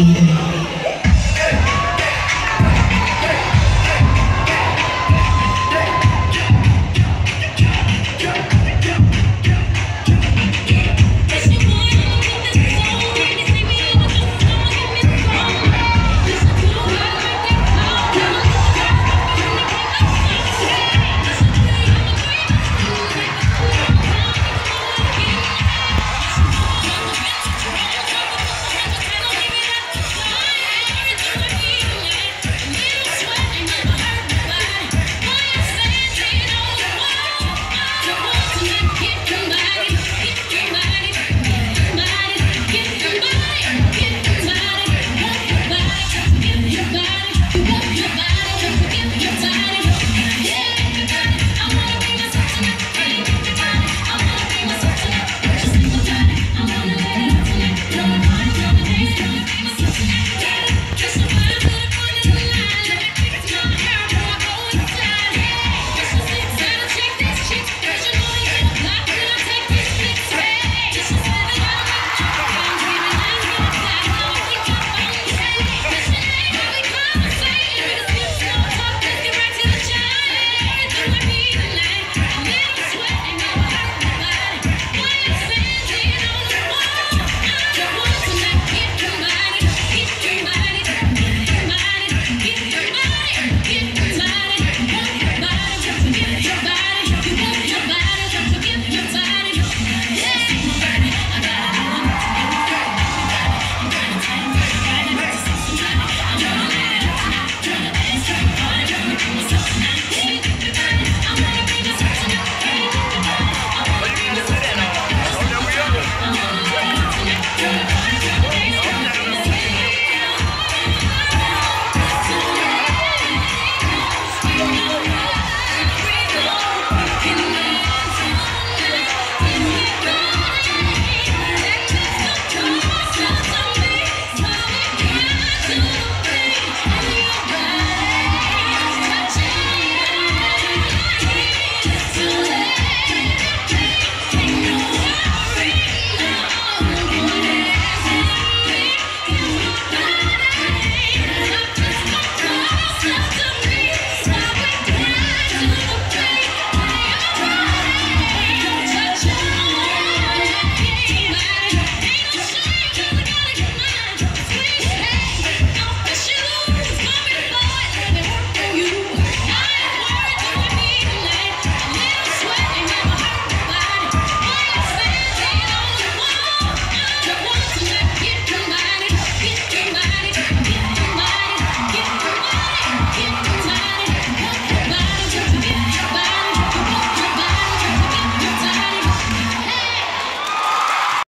defeated.